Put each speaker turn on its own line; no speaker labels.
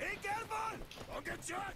Be careful! Don't get shot!